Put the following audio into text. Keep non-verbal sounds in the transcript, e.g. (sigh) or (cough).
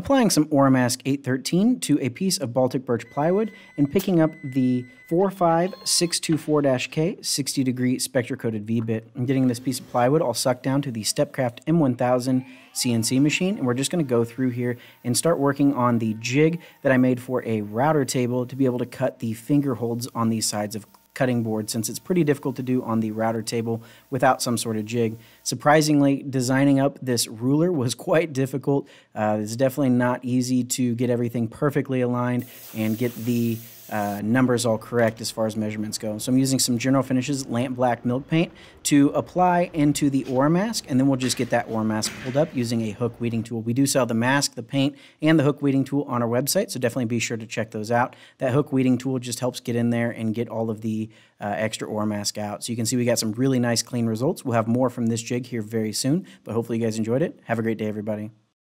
applying some Oramask 813 to a piece of Baltic birch plywood and picking up the 45624-K 60 degree Spektra coated V-bit. I'm getting this piece of plywood all sucked down to the Stepcraft M1000 CNC machine and we're just going to go through here and start working on the jig that I made for a router table to be able to cut the finger holds on the sides of cutting board since it's pretty difficult to do on the router table without some sort of jig. Surprisingly, designing up this ruler was (laughs) quite difficult. Uh, it's definitely not easy to get everything perfectly aligned and get the uh, numbers all correct as far as measurements go. So I'm using some General Finishes Lamp Black Milk Paint to apply into the Oramask, and then we'll just get that Oramask pulled up using a hook weeding tool. We do sell the mask, the paint, and the hook weeding tool on our website, so definitely be sure to check those out. That hook weeding tool just helps get in there and get all of the uh, extra Oramask out. So you can see we got some really nice clean results. We'll have more from this jig here very soon, but hopefully you guys enjoyed it. Have a great day, everybody.